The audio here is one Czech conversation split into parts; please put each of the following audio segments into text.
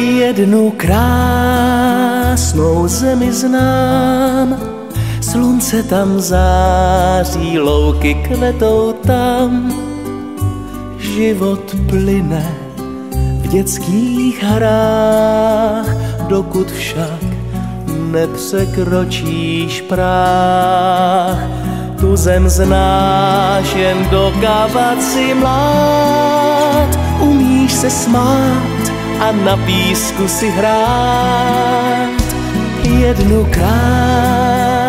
Jednu krásnou zemi znám, slunce tam září, louky kvetou tam, život plyne v dětských hrách, dokud však nepřekročíš práh. Tu zem znáš jen dokávat si mlád, umíš se smát a na písku si hrát. Jednu krásnou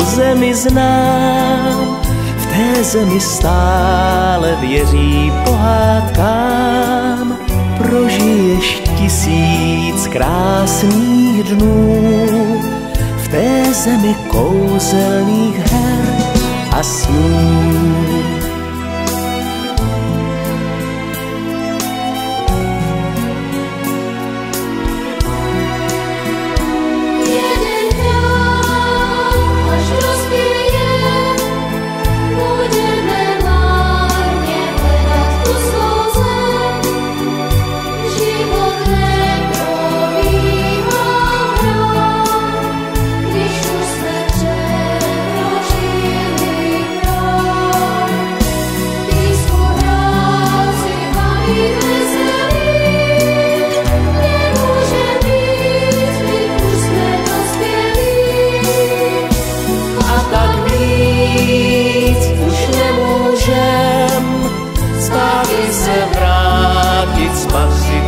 zemi znám, v té zemi stále věří pohádkám. Prožiješ tisíc krásných dnů, v té zemi kouzelných her a snů. Písku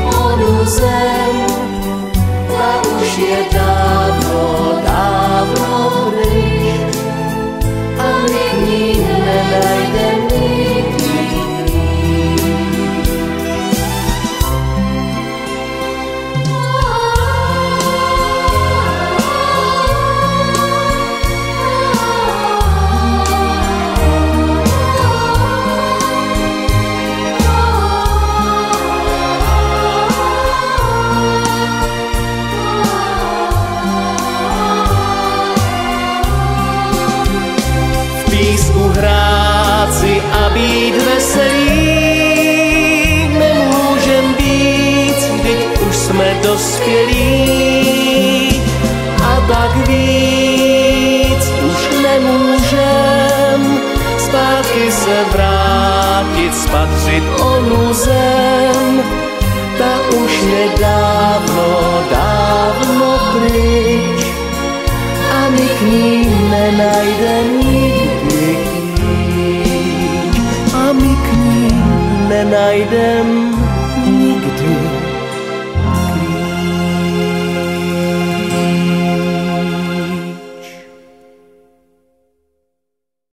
být veselý. Nemůžem být, vždyť už jsme dospělí. A tak víc už nemůžem zpátky se vrátit, spatřit onu zem. Ta už je dávno, dávno pryč a my k ní nenajdeme my k ní nenajdem